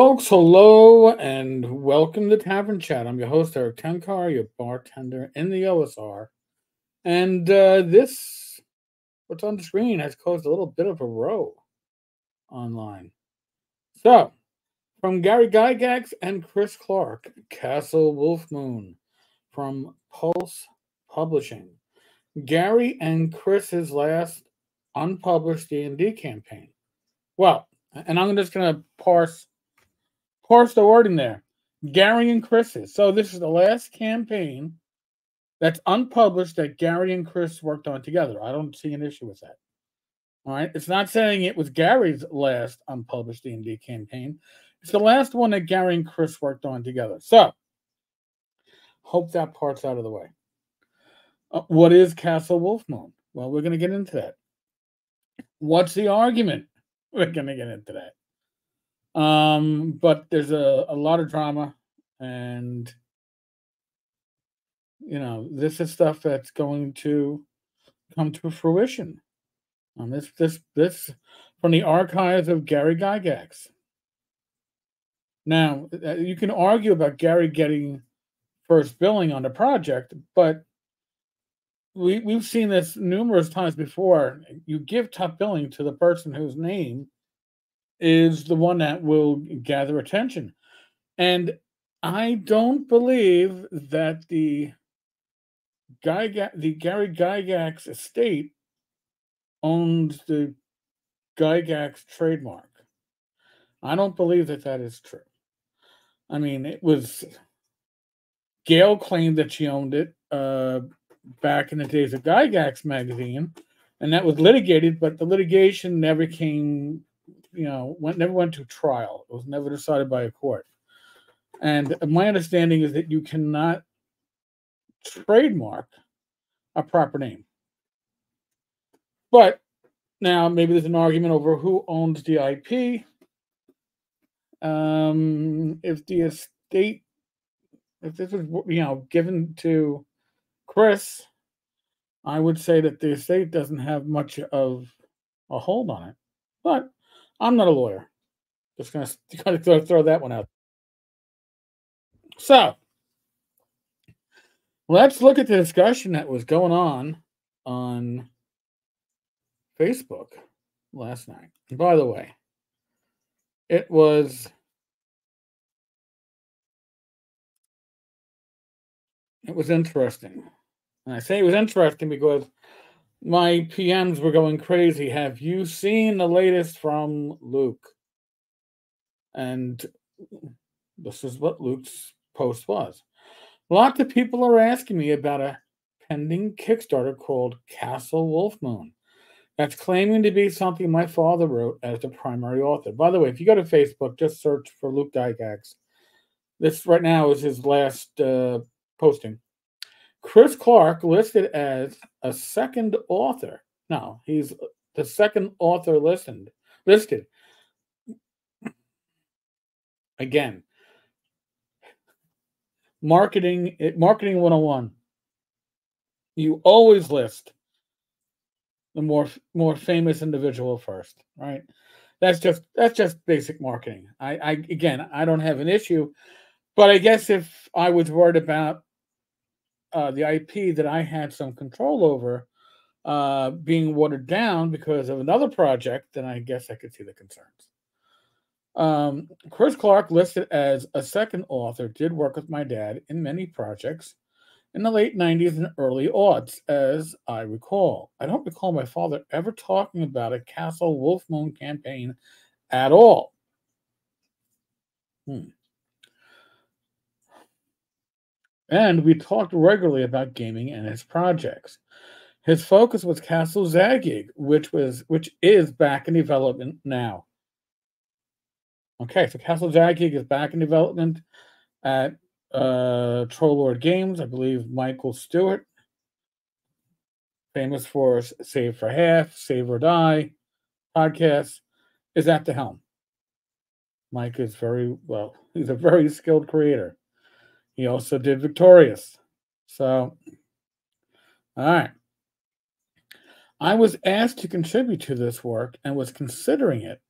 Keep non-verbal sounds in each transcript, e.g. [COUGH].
Folks, hello and welcome to Tavern Chat. I'm your host, Erik Tenkar, your bartender in the OSR. And uh, this, what's on the screen, has caused a little bit of a row online. So, from Gary Gygax and Chris Clark, Castle Wolfmoon from Pulse Publishing. Gary and Chris's last unpublished D&D campaign. Well, and I'm just going to parse parse the wording there. Gary and Chris's. So this is the last campaign that's unpublished that Gary and Chris worked on together. I don't see an issue with that. All right. It's not saying it was Gary's last unpublished D&D campaign. It's the last one that Gary and Chris worked on together. So hope that part's out of the way. Uh, what is Castle Wolfmoon? Well, we're going to get into that. What's the argument? [LAUGHS] We're going to get into that. Um, but there's a, a lot of drama, and you know, this is stuff that's going to come to fruition. Um, this this this from the archives of Gary Gygax. Now, uh, you can argue about Gary getting first billing on the project, but we we've seen this numerous times before. You give top billing to the person whose name is the one that will gather attention. And I don't believe that the guy the Gary Gygax estate owns the Gygax trademark. I don't believe that that is true. I mean, it was Gail claimed that she owned it. Uh, back in the days of Gygax magazine, and that was litigated, but the litigation never came, you know, went never went to trial. It was never decided by a court. And my understanding is that you cannot trademark a proper name. But now maybe there's an argument over who owns the IP. Um, if the estate, if this was you know given to Chris, I would say that the estate doesn't have much of a hold on it. But I'm not a lawyer. Just going [LAUGHS] to throw that one out. So, let's look at the discussion that was going on on Facebook last night. And by the way, it was it was interesting. And I say it was interesting because my PMs were going crazy. Have you seen the latest from Luke? And this is what Luke's post was. Lots of people are asking me about a pending Kickstarter called Castle Wolfmoon that's claiming to be something my father wrote as the primary author. By the way, if you go to Facebook, just search for Luke Gygax. This right now is his last uh, posting. Chris Clark listed as a second author. Now he's the second author listed. Listed. Again, marketing eh, marketing 101. You always list the more more famous individual first, right? That's just that's just basic marketing. I, I again, I don't have an issue, but I guess if I was worried about uh, the IP that I had some control over uh, being watered down because of another project, then I guess I could see the concerns. Um, Chris Clark, listed as a second author, did work with my dad in many projects in the late 90s and early aughts, as I recall. I don't recall my father ever talking about a Castle Wolfmoon campaign at all. Hmm. And we talked regularly about gaming and his projects. His focus was Castle Zagyg, which was which is back in development now. Okay, so Castle Zagyg is back in development at uh, Troll Lord Games. I believe Michael Stewart, famous for Save for Half, Save or Die podcast, is at the helm. Mike is very well, he's a very skilled creator. He also did Victorious. So, all right. I was asked to contribute to this work and was considering it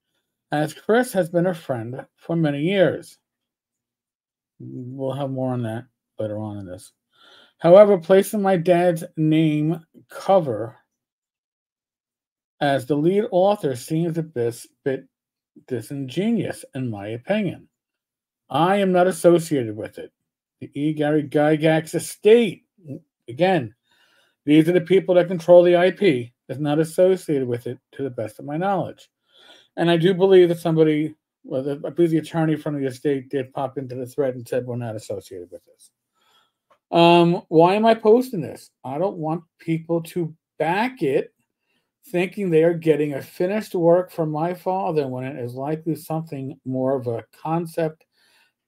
as Chris has been a friend for many years. We'll have more on that later on in this. However, placing my dad's name cover as the lead author seems a bit, disingenuous, in my opinion. I am not associated with it. The E. Gary Gygax estate, again, these are the people that control the IP, is not associated with it to the best of my knowledge. And I do believe that somebody, well, the, I believe the attorney from the estate did pop into the thread and said we're not associated with this. Um, why am I posting this? I don't want people to back it thinking they are getting a finished work from my father when it is likely something more of a concept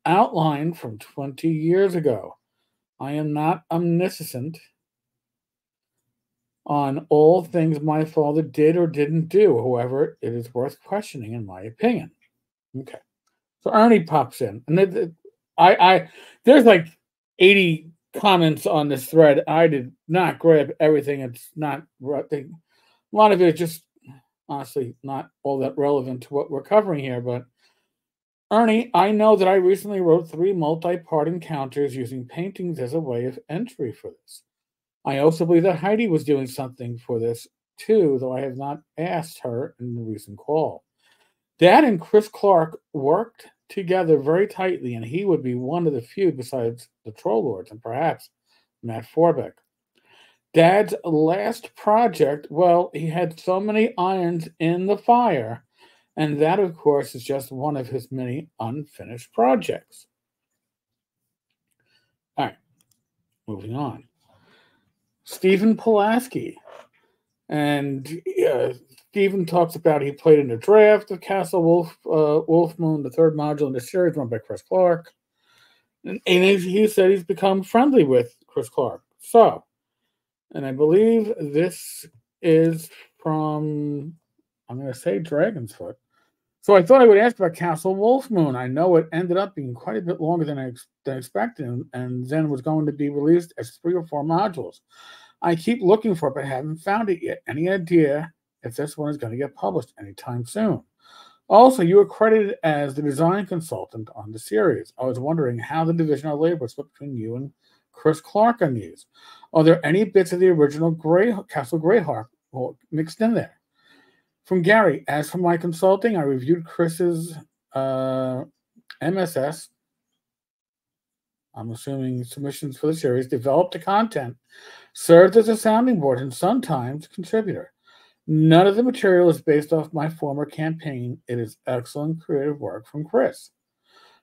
outline from 20 years ago. I am not omniscient on all things my father did or didn't do. However, it is worth questioning, in my opinion. Okay. So Ernie pops in, and it, it, I, I, there's like 80 comments on this thread. I did not grab everything. It's not a lot of it is just honestly not all that relevant to what we're covering here. But Ernie, I know that I recently wrote three multi-part encounters using paintings as a way of entry for this. I also believe that Heidi was doing something for this too, though I have not asked her in the recent call. Dad and Chris Clark worked together very tightly, and he would be one of the few besides the Troll Lords and perhaps Matt Forbeck. Dad's last project, well, he had so many irons in the fire, and that, of course, is just one of his many unfinished projects. All right, moving on. Stephen Pulaski. And uh, Stephen talks about he played in the draft of Castle Wolf uh, Wolfmoon, the third module in the series, run by Chris Clark. And, and he said he's become friendly with Chris Clark. So, and I believe this is from, I'm going to say Dragonsfoot. So I thought I would ask about Castle Wolfmoon. I know it ended up being quite a bit longer than I, than expected, and, and then was going to be released as three or four modules. I keep looking for it, but haven't found it yet. Any idea if this one is going to get published anytime soon. Also, you were credited as the design consultant on the series. I was wondering how the division of labor split between you and Chris Clark on these. Are there any bits of the original Grey Castle Greyhawk mixed in there? From Gary, as for my consulting, I reviewed Chris's uh, MSS. I'm assuming submissions for the series, developed the content, served as a sounding board, and sometimes contributor. None of the material is based off my former campaign. It is excellent creative work from Chris.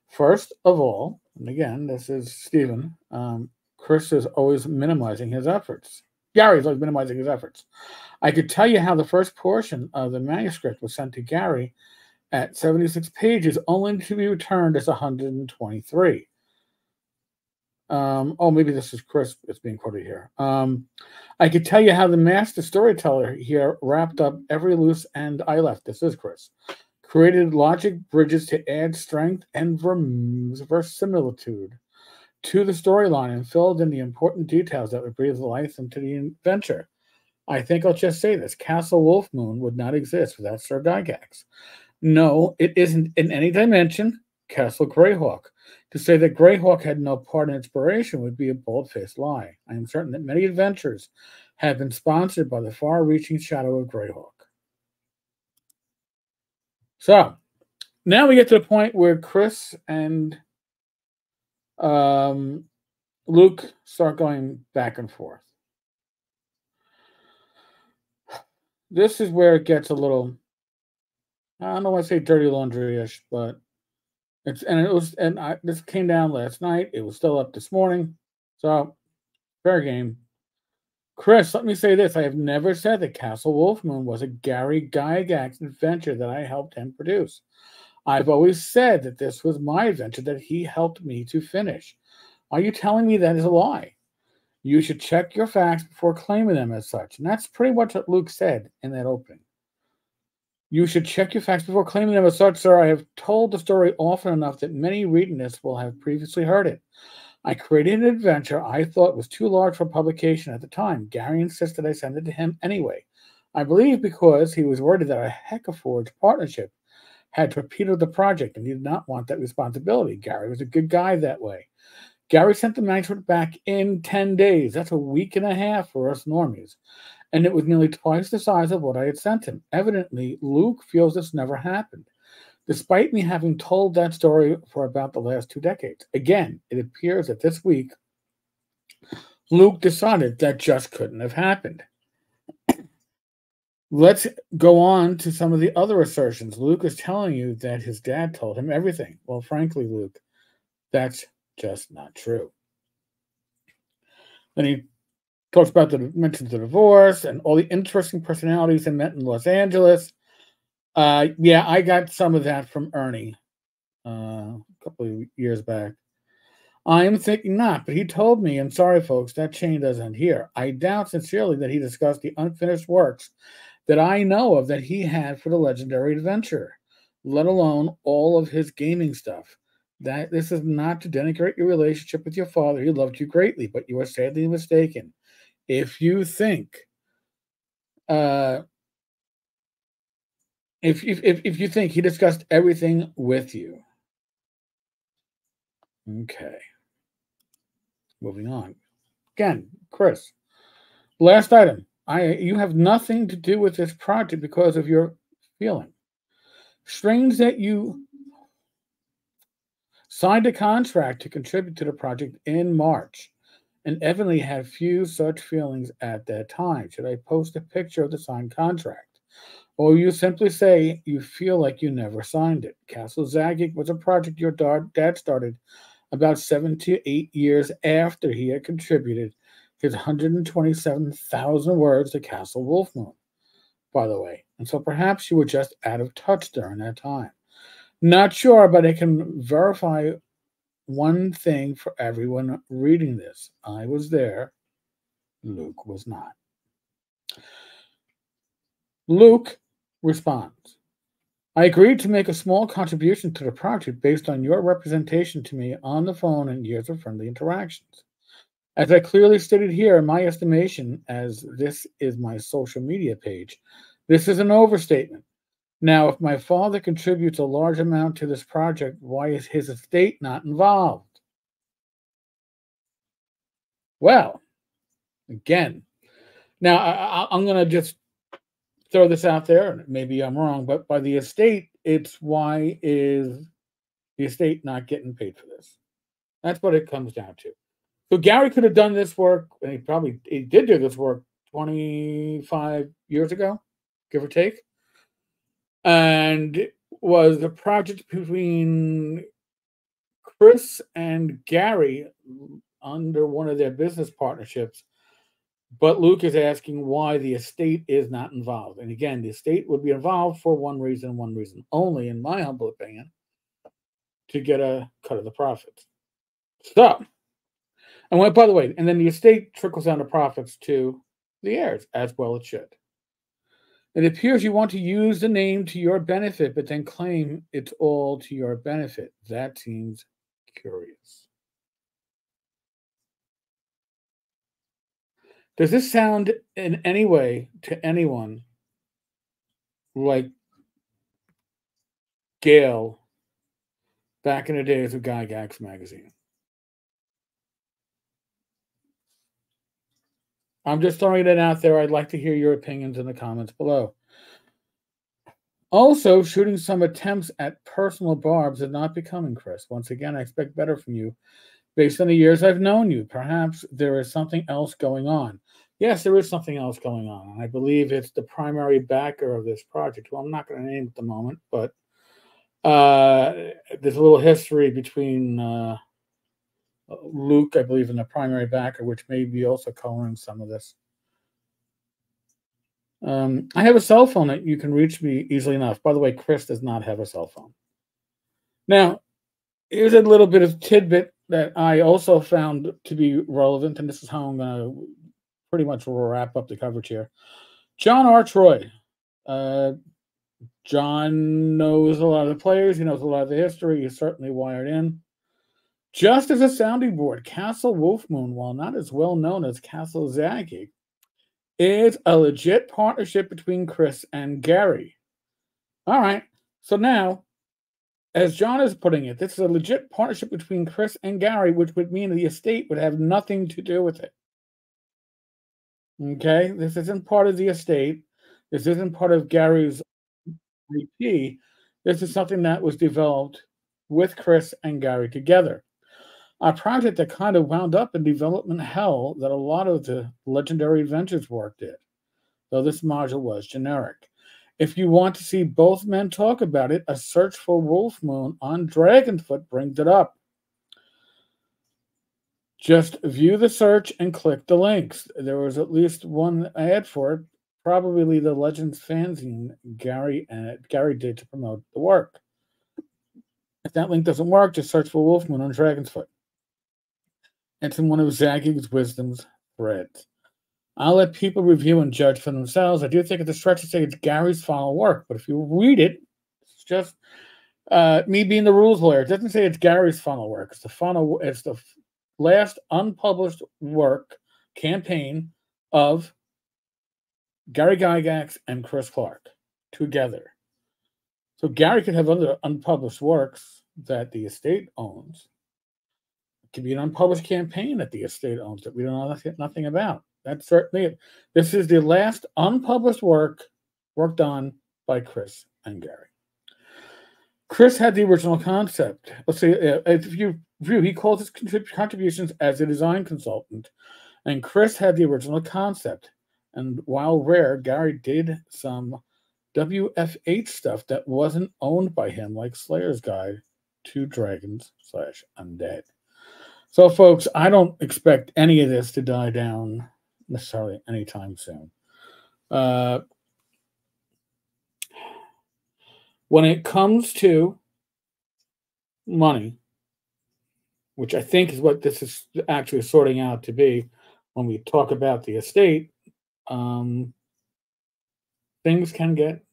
First of all, and again, this is Stephen, um, Chris is always minimizing his efforts. Gary's always minimizing his efforts. I could tell you how the first portion of the manuscript was sent to Gary at 76 pages, only to be returned as 123. Um, oh, maybe this is Chris that's being quoted here. Um, I could tell you how the master storyteller here wrapped up every loose end I left. This is Chris. Created logic bridges to add strength and verisimilitude to the storyline and filled in the important details that would breathe life into the adventure. I think I'll just say this Castle Wolfmoon would not exist without Sir Gygax. No, it isn't in any dimension Castle Greyhawk. To say that Greyhawk had no part in inspiration would be a bold faced lie. I am certain that many adventures have been sponsored by the far reaching shadow of Greyhawk. So now we get to the point where Chris and um, Luke start going back and forth. This is where it gets a little, I don't know, I say dirty laundry ish, but it's and it was and I this came down last night. It was still up this morning. So fair game. Chris, let me say this. I have never said that Castle Wolfmoon was a Gary Gygax adventure that I helped him produce. I've always said that this was my adventure that he helped me to finish. Are you telling me that is a lie? You should check your facts before claiming them as such. And that's pretty much what Luke said in that opening. You should check your facts before claiming them as such, sir. I have told the story often enough that many reading this will have previously heard it. I created an adventure I thought was too large for publication at the time. Gary insisted I send it to him anyway. I believe because he was worried that a Hekaforge partnership had torpedoed the project and he did not want that responsibility. Gary was a good guy that way. Gary sent the manuscript back in 10 days. That's a week and a half for us normies. And it was nearly twice the size of what I had sent him. Evidently, Luke feels this never happened, despite me having told that story for about the last two decades. Again, it appears that this week, Luke decided that just couldn't have happened. Let's go on to some of the other assertions. Luke is telling you that his dad told him everything. Well, frankly, Luke, that's just not true. Then he talks about the mentions the divorce and all the interesting personalities he met in Los Angeles. Uh, yeah, I got some of that from Ernie uh, a couple of years back. I am thinking not, but he told me, and sorry, folks, that chain doesn't here. I doubt sincerely that he discussed the unfinished works that I know of that he had for the legendary adventure, let alone all of his gaming stuff that this is not to denigrate your relationship with your father. He loved you greatly, but you are sadly mistaken. If you think, uh, if, if, if you think he discussed everything with you, okay. Moving on. Again, Chris. Last item. I you have nothing to do with this project because of your feeling. Strange that you signed a contract to contribute to the project in March, and evidently had few such feelings at that time. Should I post a picture of the signed contract? Or you simply say you feel like you never signed it? Castle Zagyg was a project your dad started about seven to eight years after he had contributed his 127,000 words to Castle Wolfmoon, by the way. And so perhaps you were just out of touch during that time. Not sure, but I can verify one thing for everyone reading this. I was there. Luke was not. Luke responds I agreed to make a small contribution to the project based on your representation to me on the phone and years of friendly interactions. As I clearly stated here, in my estimation, as this is my social media page, this is an overstatement. Now, if my father contributes a large amount to this project, why is his estate not involved? Well, again, now I, am going to just throw this out there. And maybe I'm wrong, but by the estate, it's why is the estate not getting paid for this? That's what it comes down to. So Gary could have done this work, and he probably he did do this work 25 years ago, give or take and was the project between Chris and Gary under one of their business partnerships. But Luke is asking why the estate is not involved. And again, the estate would be involved for one reason, one reason only, in my humble opinion, to get a cut of the profits. So, and what, by the way, and then the estate trickles down the profits to the heirs, as well it should. It appears you want to use the name to your benefit, but then claim it's all to your benefit. That seems curious. Does this sound in any way to anyone like Gail back in the days of Gygax magazine? I'm just throwing it out there. I'd like to hear your opinions in the comments below. Also, shooting some attempts at personal barbs is not becoming, Chris. Once again, I expect better from you based on the years I've known you. Perhaps there is something else going on. Yes, there is something else going on. I believe it's the primary backer of this project, Well, I'm not going to name at the moment, but uh, there's a little history between uh, Luke, I believe, in the primary backer, which may be also coloring some of this. Um, I have a cell phone that you can reach me easily enough. By the way, Chris does not have a cell phone. Now, here's a little bit of tidbit that I also found to be relevant, and this is how I'm going to pretty much wrap up the coverage here. John R. Troy. Uh, John knows a lot of the players. He knows a lot of the history. He's certainly wired in. Just as a sounding board, Castle Wolfmoon, while not as well known as Castle Zagyg, is a legit partnership between Chris and Gary. All right. So now, as John is putting it, this is a legit partnership between Chris and Gary, which would mean the estate would have nothing to do with it. Okay, this isn't part of the estate. This isn't part of Gary's IP. This is something that was developed with Chris and Gary together. A project that kind of wound up in development hell that a lot of the Legendary Adventures work did, though this module was generic. If you want to see both men talk about it, a search for Wolfmoon on Dragonfoot brings it up. Just view the search and click the links. There was at least one ad for it, probably the Legends fanzine Gary uh, Gary did to promote the work. If that link doesn't work, just search for Wolfmoon on Dragonsfoot. It's in one of Zagging's Wisdom's threads. I'll let people review and judge for themselves. I do think it's a stretch to say it's Gary's final work, but if you read it, it's just uh, me being the rules lawyer. It doesn't say it's Gary's final work. It's the final. It's the last unpublished work campaign of Gary Gygax and Chris Clark together. So Gary could have other unpublished works that the estate owns. Could be an unpublished campaign that the estate owns that we don't know nothing about. That's certainly it. This is the last unpublished work worked on by Chris and Gary. Chris had the original concept. Let's see, uh, if you view, he calls his contributions as a design consultant, and Chris had the original concept. And while rare, Gary did some WF8 stuff that wasn't owned by him, like Slayer's Guide to Dragons slash Undead. So, folks, I don't expect any of this to die down necessarily anytime soon. Uh, when it comes to money, which I think is what this is actually sorting out to be when we talk about the estate, um, things can get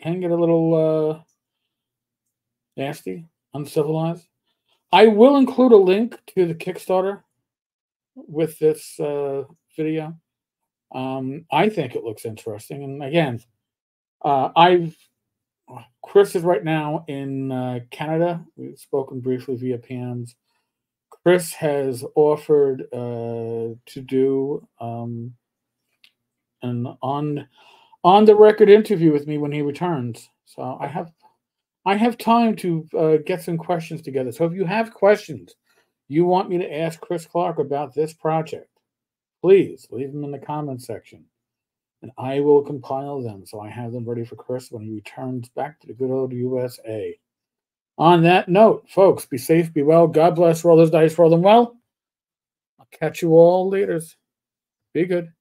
can get a little uh, nasty, uncivilized. I will include a link to the Kickstarter with this uh, video. Um, I think it looks interesting, and again, uh, I've Chris is right now in uh, Canada. We've spoken briefly via PMs. Chris has offered uh, to do um, an on on the record interview with me when he returns. So I have I have time to uh, get some questions together. So if you have questions you want me to ask Chris Clark about this project, please leave them in the comments section and I will compile them so I have them ready for Chris when he returns back to the good old USA. On that note, folks, be safe, be well. God bless. Roll those dice, roll them well. I'll catch you all later. Be good.